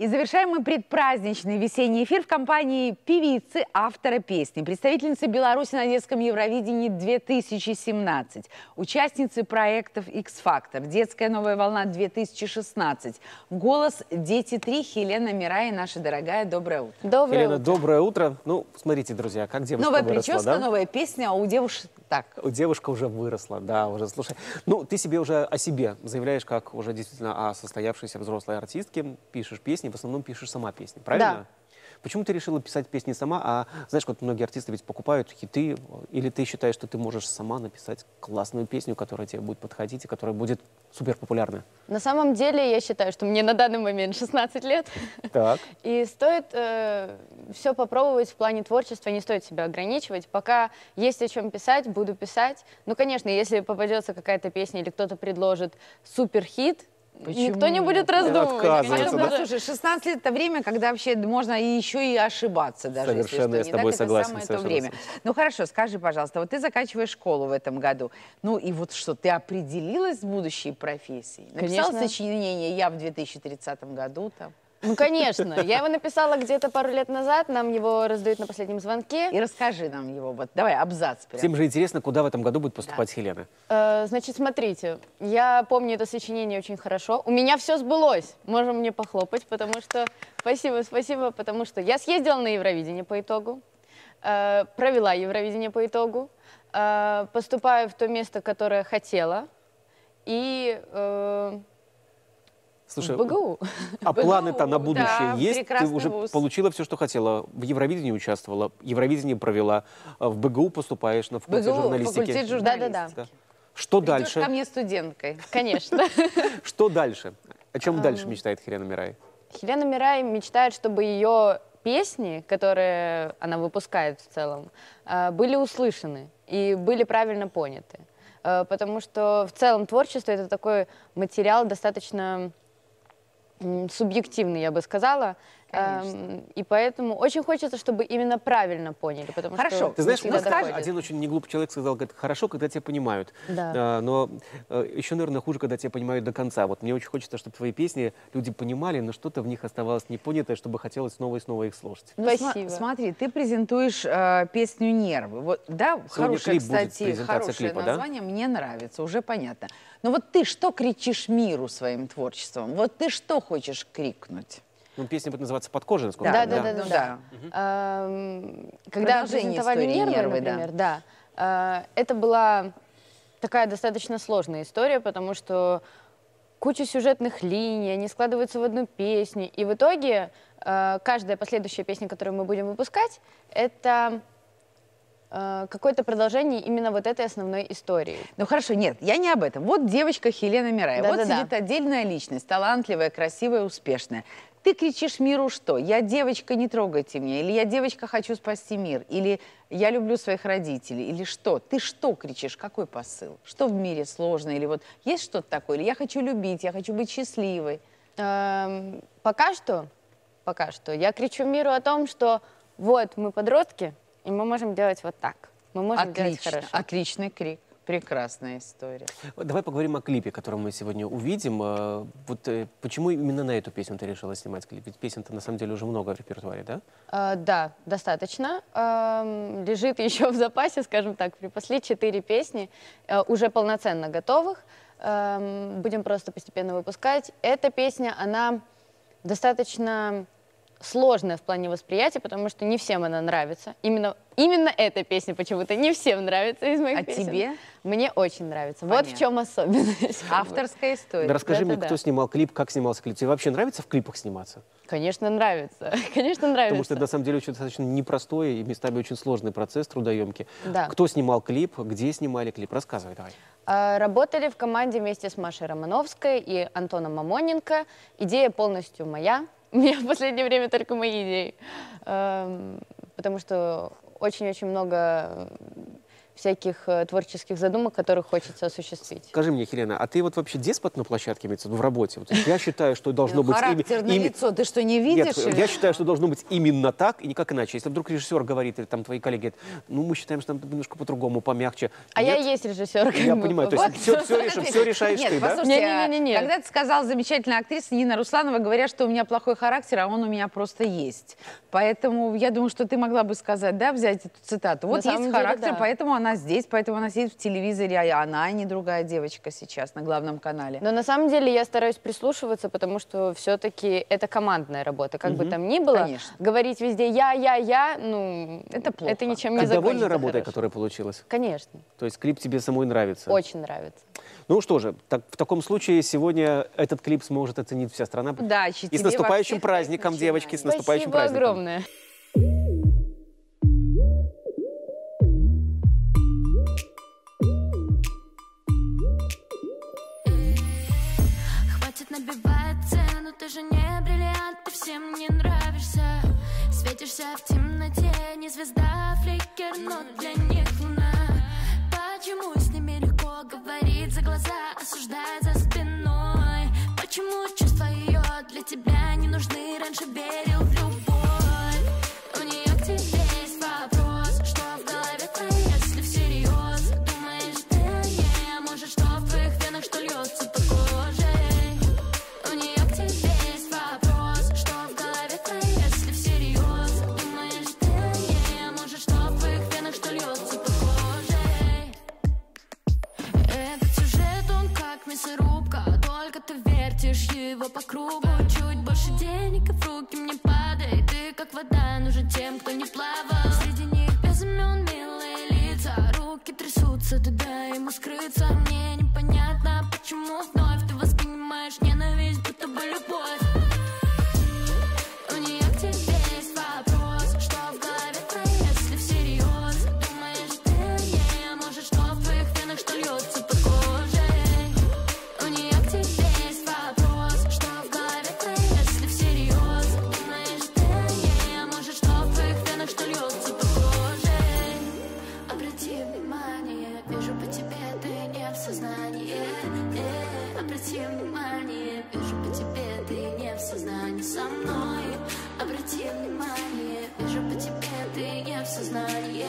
И завершаем мы предпраздничный весенний эфир в компании певицы, автора песни, представительницы Беларуси на детском Евровидении 2017, участницы проектов X-Factor, детская новая волна 2016, голос «Дети 3» Хелена Мирай, наша дорогая, доброе утро. Доброе Елена, утро. доброе утро. Ну, смотрите, друзья, как девушка Новая выросла, прическа, да? новая песня, а у девушек так. Девушка уже выросла, да, уже, слушай. Ну, ты себе уже о себе заявляешь, как уже действительно о состоявшейся взрослой артистке, пишешь песни, в основном пишешь сама песни, правильно? Почему ты решила писать песни сама, а знаешь, вот многие артисты ведь покупают хиты, или ты считаешь, что ты можешь сама написать классную песню, которая тебе будет подходить и которая будет супер популярна? На самом деле, я считаю, что мне на данный момент 16 лет. Так. И стоит все попробовать в плане творчества, не стоит себя ограничивать. Пока есть о чем писать, буду писать. Ну, конечно, если попадется какая-то песня или кто-то предложит супер-хит, никто не Почему? будет раздумывать. отказывается, да? Слушай, 16 лет это время, когда вообще можно и еще и ошибаться даже. если Совершенно что. я с Не тобой так, согласен, Это самое то время. Ну хорошо, скажи, пожалуйста, вот ты заканчиваешь школу в этом году. Ну и вот что, ты определилась с будущей профессией? Написала Конечно. сочинение «Я в 2030 году» там. Ну, конечно. Я его написала где-то пару лет назад, нам его раздают на последнем звонке. И расскажи нам его. Вот, давай, абзац прям. Всем же интересно, куда в этом году будет поступать Хелена. Э, Значит, смотрите, я помню это сочинение очень хорошо. У меня все сбылось. Можем мне похлопать, потому что... Спасибо, спасибо, потому что я съездила на Евровидение по итогу, э, провела Евровидение по итогу, э, поступаю в то место, которое хотела, и э, Слушай, в БГУ. А планы-то на будущее да, есть? Ты уже вуз. получила все, что хотела. В Евровидении участвовала, Евровидение провела, а в БГУ поступаешь на факультет БГУ, журналистики. факультет журналистики. Что Придешь дальше? ко мне студенткой. Конечно. Что дальше? О чем дальше мечтает Хелена Мирай? Хелена Мирай мечтает, чтобы ее песни, которые она выпускает в целом, э, были услышаны и были правильно поняты. Э, Потому что в целом творчество это такой материал достаточно субъективный, я бы сказала. Эм, И поэтому очень хочется, чтобы именно правильно поняли. Потому Хорошо. Что Ты знаешь, не всегда вот скажи, доходит. один очень неглупый человек сказал, говорит, хорошо, когда тебя понимают. Да. А, но э, еще, наверное, хуже, когда тебя понимают до конца. Вот мне очень хочется, чтобы твои песни люди понимали, но что-то в них оставалось непонятое, чтобы хотелось снова и снова их слушать. Ну, Спасибо. смотри, ты презентуешь э, песню «Нервы». Вот, да, хорошее, клип кстати, хорошее клипа, да? название, мне нравится, уже понятно. Но вот ты что кричишь миру своим творчеством? Вот ты что хочешь крикнуть? Ну, песня будет называться «Под кожей», насколько Да, я да, понимаю, да, Ну да. да. Когда презентовали нервы, «Нервы», да. например, да, э, это была такая достаточно сложная история, потому что куча сюжетных линий, они складываются в одну песню, и в итоге э, каждая последующая песня, которую мы будем выпускать, это э, какое-то продолжение именно вот этой основной истории. Ну хорошо, нет, я не об этом. Вот девочка Хелена Мирай. Вот Да-да-да. сидит отдельная личность, талантливая, красивая, успешная. Ты кричишь миру что? Я девочка, не трогайте меня. Или я девочка, хочу спасти мир. Или я люблю своих родителей. Или что? Ты что кричишь? Какой посыл? Что в мире сложно? Или вот есть что-то такое? Или я хочу любить, я хочу быть счастливой. Эм, Пока что, пока что, я кричу миру о том, что вот мы подростки, и мы можем делать вот так. Мы можем делать Отлично, хорошо. отличный крик. Прекрасная история. Давай поговорим о клипе, который мы сегодня увидим. Э, Вот э, почему именно на эту песню ты решила снимать клип? Ведь песен-то на самом деле уже много в репертуаре, да? Э, да, достаточно. Эм, лежит еще в запасе, скажем так, припасли четыре песни, уже полноценно готовых. Эм, будем просто постепенно выпускать. Эта песня, она достаточно сложная в плане восприятия, потому что не всем она нравится. Именно, именно эта песня почему-то не всем нравится из моих А песен. тебе? Мне очень нравится. Вот Понятно. в чем особенность. Авторская история. Да расскажи мне, да-да-да. кто снимал клип, как снимался клип. Тебе вообще нравится в клипах сниматься? Конечно, нравится. Конечно, нравится. Потому что это на самом деле очень достаточно непростой и местами очень сложный процесс, трудоемкий. Да. Кто снимал клип, где снимали клип? Рассказывай давай. А, Работали в команде вместе с Машей Романовской и Антоном Мамоненко. Идея полностью моя. Меня в последнее время только мои идеи. Эм, Потому что очень-очень много всяких э, творческих задумок, которые хочется осуществить. Скажи мне, Хелена, а ты вот вообще деспот на площадке, имеется в работе? Вот я считаю, что должно Ну, быть... ими- Характер на ими- лицо, ты что, не Нет, видишь? или я считаю, что должно быть именно так и никак иначе. Если вдруг режиссер говорит, или там твои коллеги говорят, ну, мы считаем, что там немножко по-другому, помягче. А я Нет? и есть режиссер. как Я понимаю, то Вот. есть все, все, реши- все решаешь Нет, ты, да? послушайте, Не-не-не-не-не. а когда ты сказала замечательная актриса Нина Русланова, говорят, что у меня плохой характер, а он у меня просто есть. Поэтому я думаю, что ты могла бы сказать, да, взять эту цитату. Вот есть деле, характер, да. поэтому она здесь, поэтому она сидит в телевизоре, а она а не другая девочка сейчас на главном канале. Но на самом деле я стараюсь прислушиваться, потому что все-таки это командная работа. Как бы там ни было, Конечно. говорить везде я, я, я, ну, Это плохо. это ничем не Ты довольна закончится работой, хорошо. которая получилась? Конечно, То есть клип тебе самой нравится? очень нравится. Ну что же, так, в таком случае сегодня этот клип сможет оценить вся страна. Удачи И с наступающим праздником, девочки, с наступающим Спасибо праздником. огромное. Его по кругу. Чуть больше денег и в руки мне падает. Ты как вода, нужен тем, кто не плавал. Среди них без имен милые лица. Руки трясутся, ты дай ему скрыться. Мне непонятно, почему вновь Обрати внимание, вижу по тебе, ты не в сознании со мной. Обрати внимание, вижу по тебе, ты не в сознании